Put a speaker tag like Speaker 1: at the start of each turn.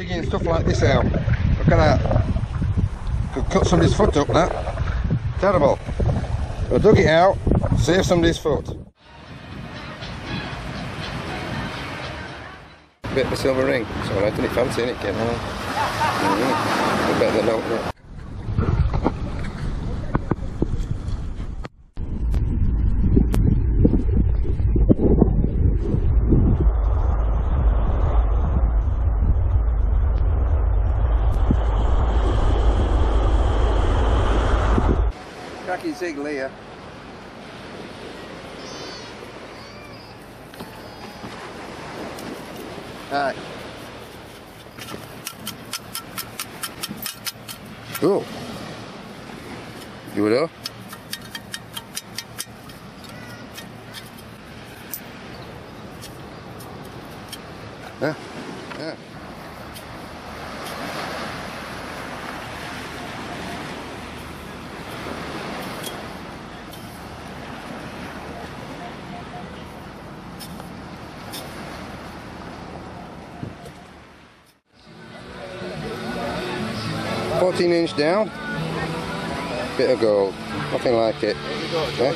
Speaker 1: Check this out. Look at that. Could cut somebody's foot up, that. Terrible. I dug it out, save somebody's foot. Bit of a silver ring. so I it fancy it, Ken? Mm-hmm. Better than not. that. Cracking signal here. Oh. You there? Yeah. Yeah. Fourteen inch down. Bit of gold. Nothing like it. Yeah?